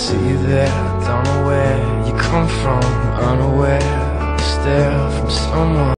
see you there. Don't know where you come from. Unaware Stare from somewhere